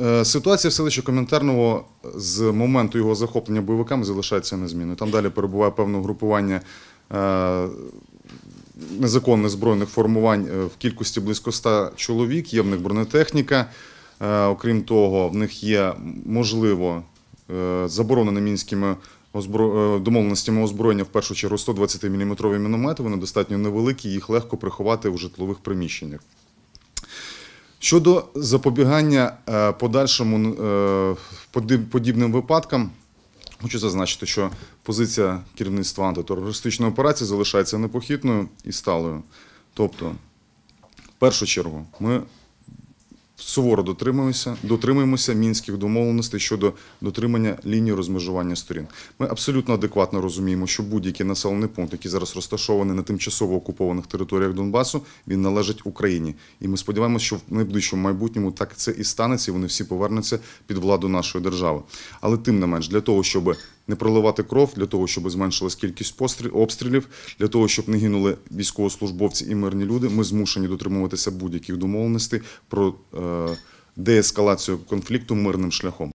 Е, Ситуація в селищі Коментарного з моменту його захоплення бойовиками залишається незмінною. Там далі перебуває певне групування е, незаконних збройних формувань е, в кількості близько 100 чоловік. Є в них бронетехніка. Окрім того, в них є можливо е, заборонені мінськими домовленостями озброєння в першу чергу 120-мм міномети. Вони достатньо невеликі, їх легко приховати у житлових приміщеннях. Щодо запобігання е, подальшому е, подібним випадкам, хочу зазначити, що позиція керівництва антитерористичної операції залишається непохитною і сталою. Тобто, в першу чергу, ми суворо дотримуємося, дотримуємося мінських домовленостей щодо дотримання лінії розмежування сторін. Ми абсолютно адекватно розуміємо, що будь-який населений пункт, який зараз розташований на тимчасово окупованих територіях Донбасу, він належить Україні. І ми сподіваємося, що в найближчому майбутньому так це і станеться, і вони всі повернуться під владу нашої держави. Але тим не менш, для того, щоб не проливати кров, для того, щоб зменшилась кількість обстрілів, для того, щоб не гинули військовослужбовці і мирні люди, ми змушені дотримуватися будь-яких домовленостей про е, деескалацію конфлікту мирним шляхом.